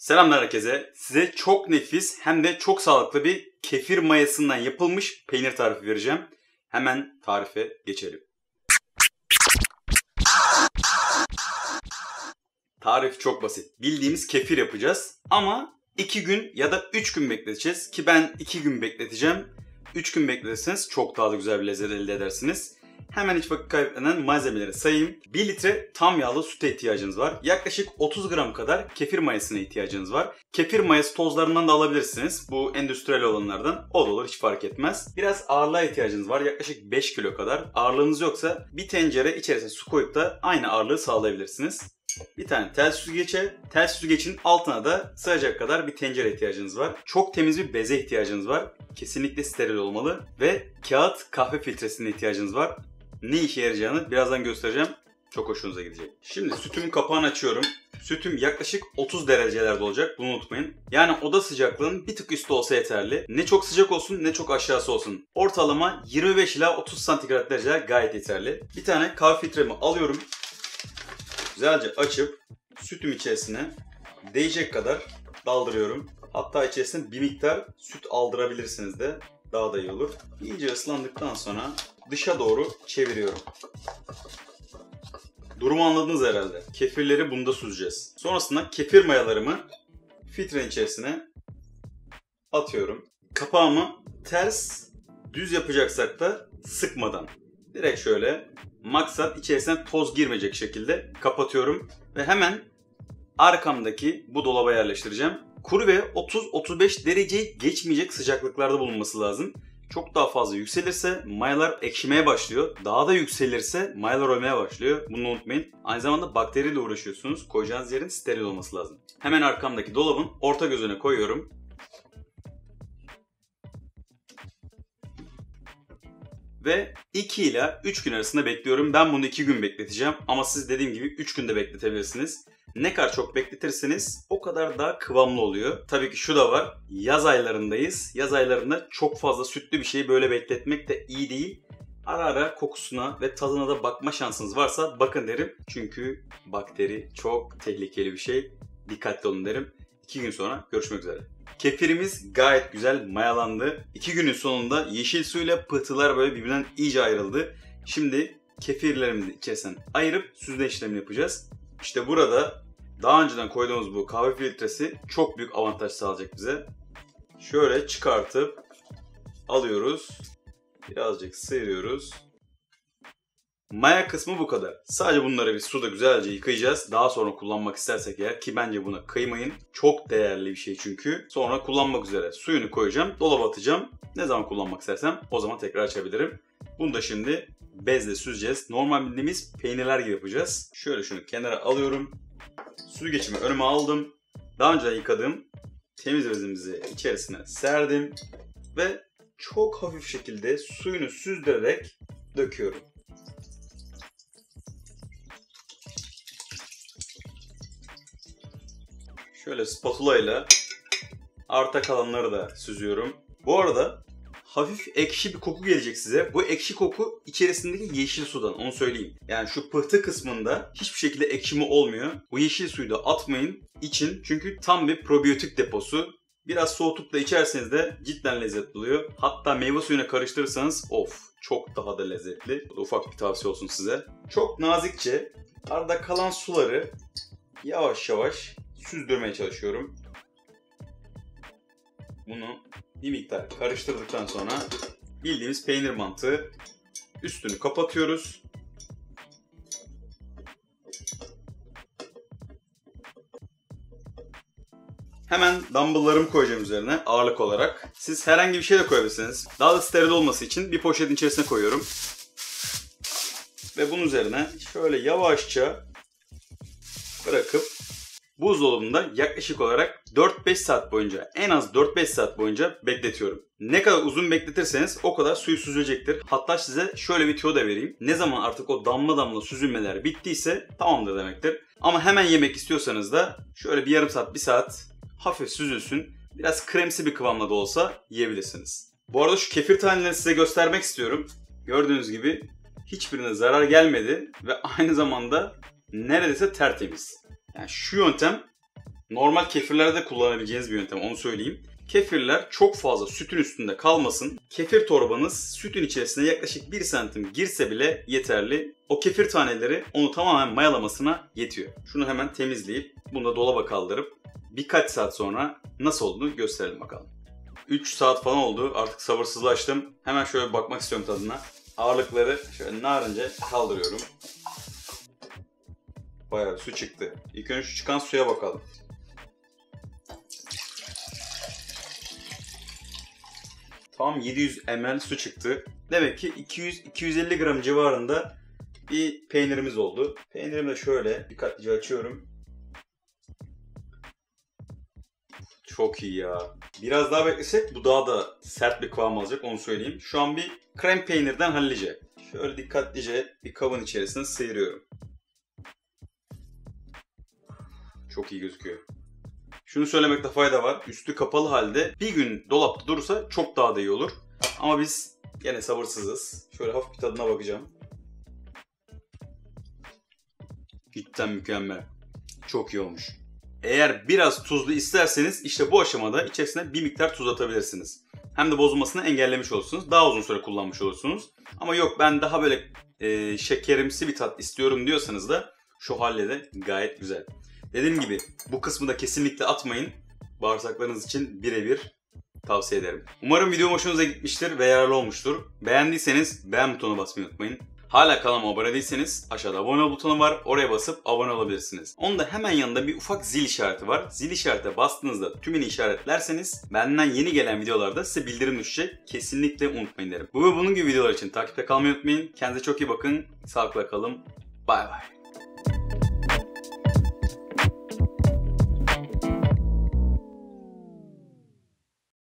Selamlar herkese. Size çok nefis hem de çok sağlıklı bir kefir mayasından yapılmış peynir tarifi vereceğim. Hemen tarife geçelim. Tarif çok basit. Bildiğimiz kefir yapacağız ama 2 gün ya da 3 gün bekleteceğiz ki ben 2 gün bekleteceğim. 3 gün bekletirseniz çok daha da güzel bir lezzet elde edersiniz. Hemen hiç vakit kaybetmeden malzemeleri sayayım. 1 litre tam yağlı süte ihtiyacınız var. Yaklaşık 30 gram kadar kefir mayasına ihtiyacınız var. Kefir mayası tozlarından da alabilirsiniz. Bu endüstriyel olanlardan. O olur hiç fark etmez. Biraz ağırlığa ihtiyacınız var. Yaklaşık 5 kilo kadar. Ağırlığınız yoksa bir tencere içerisine su koyup da aynı ağırlığı sağlayabilirsiniz. Bir tane tel süzgece, tel süzgecin altına da sığacak kadar bir tencere ihtiyacınız var. Çok temiz bir beze ihtiyacınız var. Kesinlikle steril olmalı. Ve kağıt kahve filtresine ihtiyacınız var ne işe yarayacağını birazdan göstereceğim. Çok hoşunuza gidecek. Şimdi sütümün kapağını açıyorum. Sütüm yaklaşık 30 derecelerde olacak. Bunu unutmayın. Yani oda sıcaklığının bir tık üstü olsa yeterli. Ne çok sıcak olsun ne çok aşağısı olsun. Ortalama 25 ila 30 santigrat dereceler gayet yeterli. Bir tane kahve filtremi alıyorum. Güzelce açıp sütüm içerisine değecek kadar daldırıyorum. Hatta içerisine bir miktar süt aldırabilirsiniz de daha da iyi olur. İyice ıslandıktan sonra dışa doğru çeviriyorum. Durumu anladınız herhalde. Kefirleri bunda süzeceğiz. Sonrasında kefir mayalarımı filtrenin içerisine atıyorum. Kapağımı ters düz yapacaksak da sıkmadan direkt şöyle maksat içerisine toz girmeyecek şekilde kapatıyorum ve hemen arkamdaki bu dolaba yerleştireceğim. Kuru ve 30-35 dereceyi geçmeyecek sıcaklıklarda bulunması lazım. Çok daha fazla yükselirse mayalar ekşimeye başlıyor. Daha da yükselirse mayalar ölmeye başlıyor. Bunu unutmayın. Aynı zamanda bakteriyle uğraşıyorsunuz. Koyacağınız yerin steril olması lazım. Hemen arkamdaki dolabın orta gözüne koyuyorum. Ve 2 ile 3 gün arasında bekliyorum. Ben bunu 2 gün bekleteceğim ama siz dediğim gibi 3 günde bekletebilirsiniz. Ne kadar çok bekletirseniz o kadar daha kıvamlı oluyor. Tabii ki şu da var. Yaz aylarındayız. Yaz aylarında çok fazla sütlü bir şeyi böyle bekletmek de iyi değil. Ara ara kokusuna ve tadına da bakma şansınız varsa bakın derim. Çünkü bakteri çok tehlikeli bir şey. Dikkatli olun derim. 2 gün sonra görüşmek üzere. Kefirimiz gayet güzel mayalandı. 2 günün sonunda yeşil suyla pıhtılar böyle birbirinden iyice ayrıldı. Şimdi kefirlerimizi içerisinden ayırıp süzme işlemini yapacağız. İşte burada daha önceden koyduğumuz bu kahve filtresi çok büyük avantaj sağlayacak bize. Şöyle çıkartıp alıyoruz. Birazcık sıyırıyoruz. Maya kısmı bu kadar. Sadece bunları bir suda güzelce yıkayacağız. Daha sonra kullanmak istersek eğer ki bence buna kıymayın. Çok değerli bir şey çünkü. Sonra kullanmak üzere suyunu koyacağım. Dolaba atacağım. Ne zaman kullanmak istersem o zaman tekrar açabilirim. Bunu da şimdi bezle süzeceğiz. Normal bildiğimiz peynirler gibi yapacağız. Şöyle şunu kenara alıyorum. Süzgecimi önüme aldım. Daha önce yıkadığım temiz bezimizi içerisine serdim. Ve çok hafif şekilde suyunu süzdürerek döküyorum. Şöyle spatula ile arta kalanları da süzüyorum. Bu arada hafif ekşi bir koku gelecek size. Bu ekşi koku içerisindeki yeşil sudan onu söyleyeyim. Yani şu pıhtı kısmında hiçbir şekilde ekşimi olmuyor. Bu yeşil suyu da atmayın için çünkü tam bir probiyotik deposu. Biraz soğutup da içerseniz de cidden lezzetli oluyor. Hatta meyve suyuna karıştırırsanız of çok daha da lezzetli. Bu da ufak bir tavsiye olsun size. Çok nazikçe arada kalan suları yavaş yavaş süzdürmeye çalışıyorum. Bunu bir miktar karıştırdıktan sonra bildiğimiz peynir mantığı üstünü kapatıyoruz. Hemen dumbbelllarımı koyacağım üzerine ağırlık olarak. Siz herhangi bir şey de koyabilirsiniz. Daha da steril olması için bir poşetin içerisine koyuyorum. Ve bunun üzerine şöyle yavaşça bırakıp buzdolabında yaklaşık olarak 4-5 saat boyunca en az 4-5 saat boyunca bekletiyorum. Ne kadar uzun bekletirseniz o kadar suyu süzülecektir. Hatta size şöyle bir tüyo da vereyim. Ne zaman artık o damla damla süzülmeler bittiyse tamamdır demektir. Ama hemen yemek istiyorsanız da şöyle bir yarım saat, bir saat hafif süzülsün. Biraz kremsi bir kıvamla da olsa yiyebilirsiniz. Bu arada şu kefir tanelerini size göstermek istiyorum. Gördüğünüz gibi hiçbirine zarar gelmedi ve aynı zamanda neredeyse tertemiz. Yani şu yöntem Normal kefirlerde kullanabileceğiniz bir yöntem onu söyleyeyim. Kefirler çok fazla sütün üstünde kalmasın. Kefir torbanız sütün içerisine yaklaşık 1 santim girse bile yeterli. O kefir taneleri onu tamamen mayalamasına yetiyor. Şunu hemen temizleyip bunu da dolaba kaldırıp birkaç saat sonra nasıl olduğunu gösterelim bakalım. 3 saat falan oldu. Artık sabırsızlaştım. Hemen şöyle bakmak istiyorum tadına. Ağırlıkları şöyle narince kaldırıyorum. Bayağı su çıktı. İlk önce şu çıkan suya bakalım. Tam 700 ml su çıktı. Demek ki 200-250 gram civarında bir peynirimiz oldu. Peynirimi de şöyle dikkatlice açıyorum. Çok iyi ya. Biraz daha beklesek bu daha da sert bir kıvam alacak onu söyleyeyim. Şu an bir krem peynirden hallice. Şöyle dikkatlice bir kabın içerisine sıyırıyorum. Çok iyi gözüküyor. Şunu söylemekte fayda var. Üstü kapalı halde bir gün dolapta durursa çok daha da iyi olur. Ama biz yine sabırsızız. Şöyle hafif bir tadına bakacağım. Cidden mükemmel. Çok iyi olmuş. Eğer biraz tuzlu isterseniz işte bu aşamada içerisine bir miktar tuz atabilirsiniz. Hem de bozulmasını engellemiş olursunuz. Daha uzun süre kullanmış olursunuz. Ama yok ben daha böyle e, şekerimsi bir tat istiyorum diyorsanız da şu halle de gayet güzel. Dediğim gibi bu kısmı da kesinlikle atmayın. Bağırsaklarınız için birebir tavsiye ederim. Umarım video hoşunuza gitmiştir ve yararlı olmuştur. Beğendiyseniz beğen butonuna basmayı unutmayın. Hala kanalıma abone değilseniz aşağıda abone ol butonu var. Oraya basıp abone olabilirsiniz. Onun da hemen yanında bir ufak zil işareti var. Zil işarete bastığınızda tümünü işaretlerseniz benden yeni gelen videolarda size bildirim düşecek. Kesinlikle unutmayın derim. Bu ve bunun gibi videolar için takipte kalmayı unutmayın. Kendinize çok iyi bakın. Sağlıkla kalın. Bay bay.